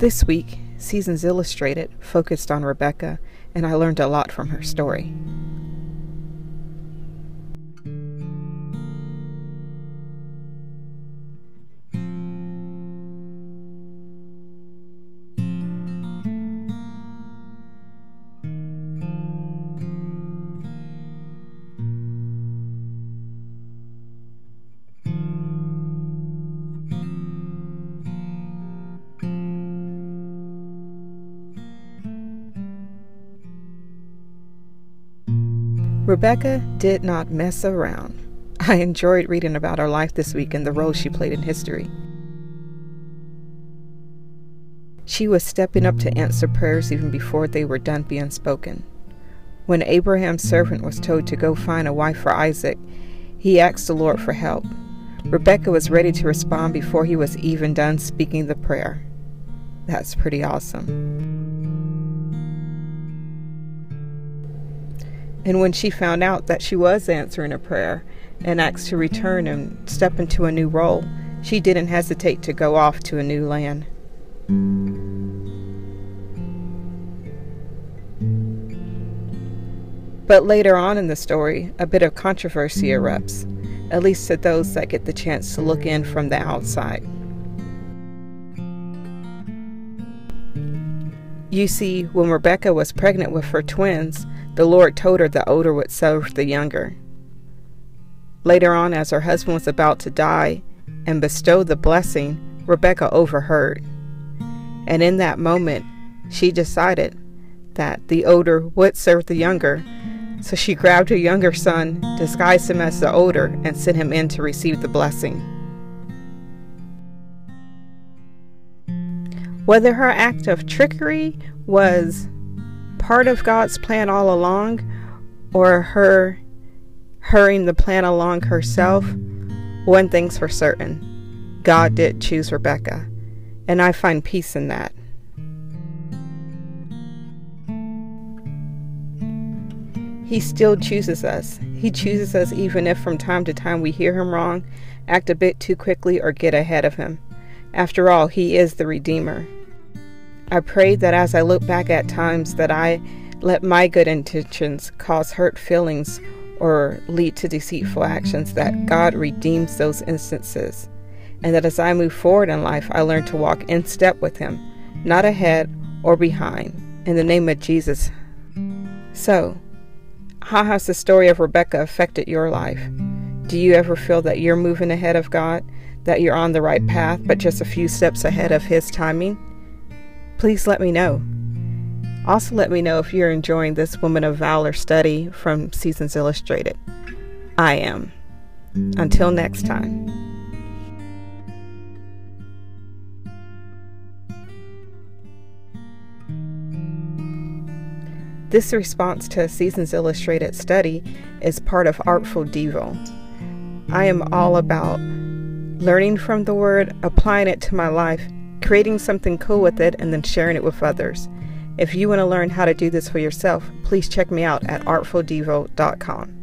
This week, Seasons Illustrated focused on Rebekah, and I learned a lot from her story. Rebekah did not mess around. I enjoyed reading about her life this week and the role she played in history. She was stepping up to answer prayers even before they were done being spoken. When Abraham's servant was told to go find a wife for Isaac, he asked the Lord for help. Rebekah was ready to respond before he was even done speaking the prayer. That's pretty awesome. And when she found out that she was answering a prayer and asked to return and step into a new role, she didn't hesitate to go off to a new land. But later on in the story, a bit of controversy erupts, at least to those that get the chance to look in from the outside. You see, when Rebekah was pregnant with her twins, the Lord told her the older would serve the younger. Later on, as her husband was about to die and bestow the blessing, Rebekah overheard. And in that moment, she decided that the older would serve the younger. So she grabbed her younger son, disguised him as the older, and sent him in to receive the blessing. Whether her act of trickery was part of God's plan all along or her hurrying the plan along herself, one thing's for certain God did choose Rebekah, and I find peace in that. He still chooses us. He chooses us even if from time to time we hear him wrong, act a bit too quickly, or get ahead of him. After all, he is the Redeemer. I pray that as I look back at times that I let my good intentions cause hurt feelings or lead to deceitful actions, that God redeems those instances. And that as I move forward in life, I learn to walk in step with Him, not ahead or behind. In the name of Jesus. So, how has the story of Rebekah affected your life? Do you ever feel that you're moving ahead of God, that you're on the right path, but just a few steps ahead of His timing? Please let me know. Also, let me know if you're enjoying this Woman of Valor study from Seasons Illustrated. I am. Until next time. This response to a Seasons Illustrated study is part of Artful Devo. I am all about learning from the Word, applying it to my life, creating something cool with it, and then sharing it with others. If you want to learn how to do this for yourself, please check me out at artfuldevo.com.